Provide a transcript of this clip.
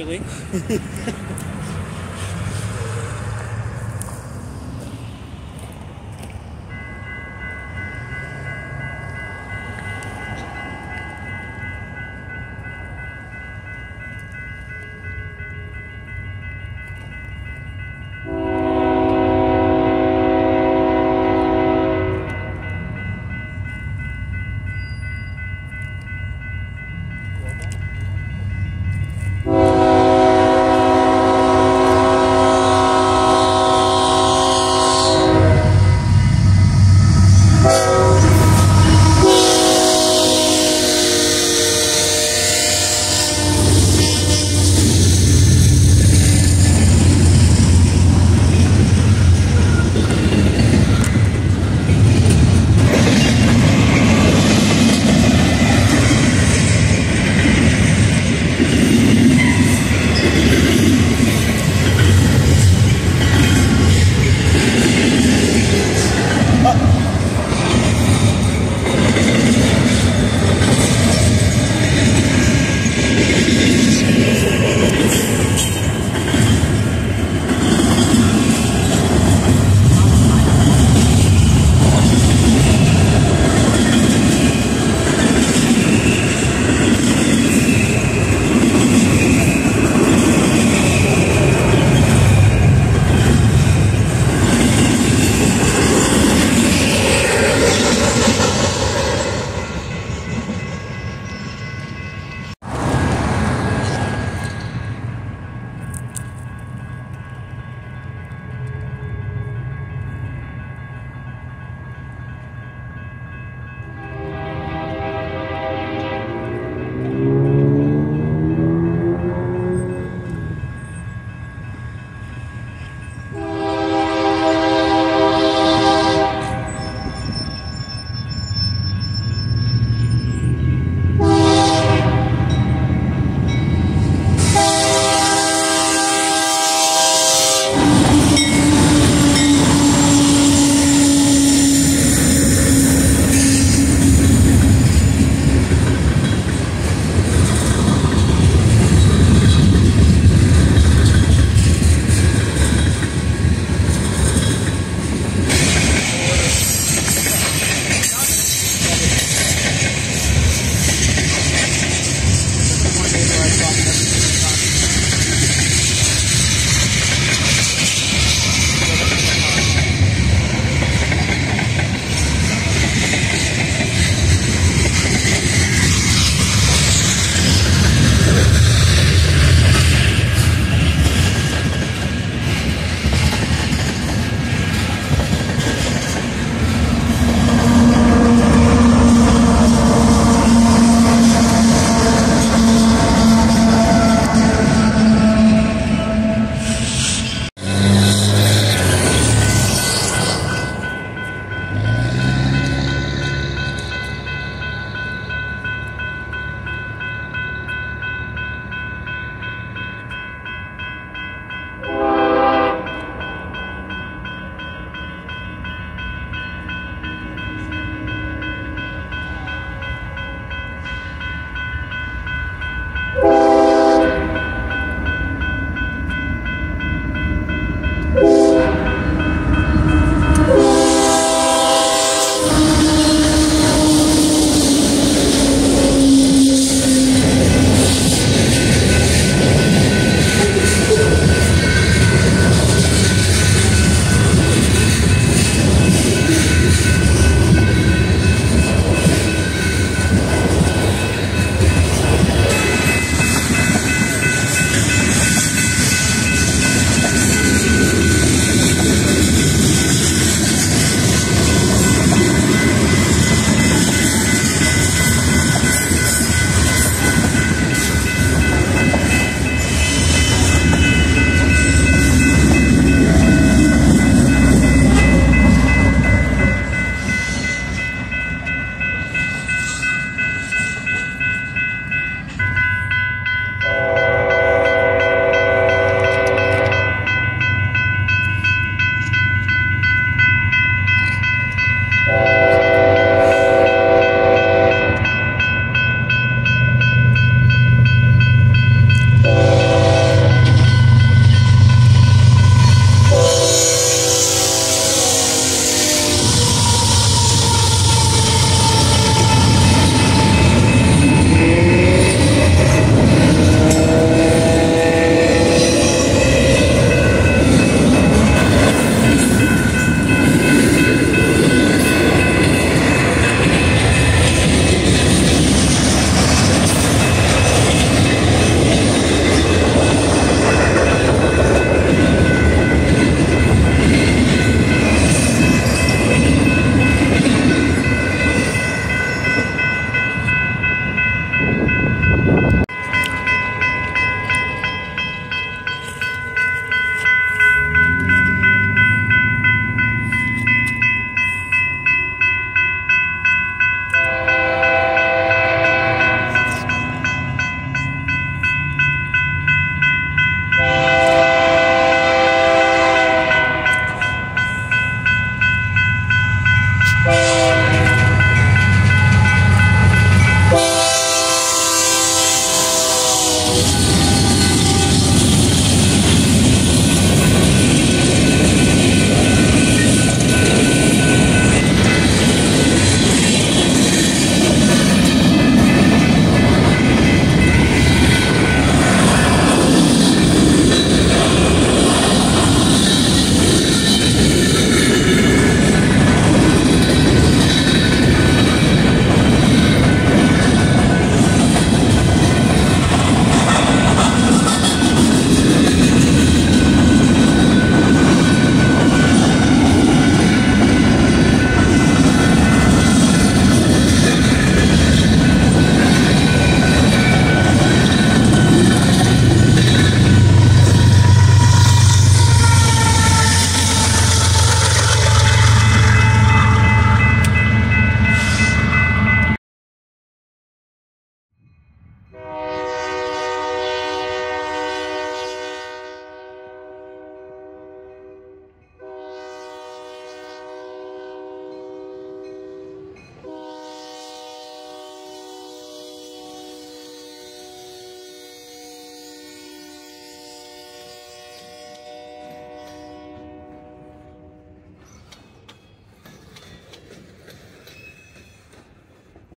Actually.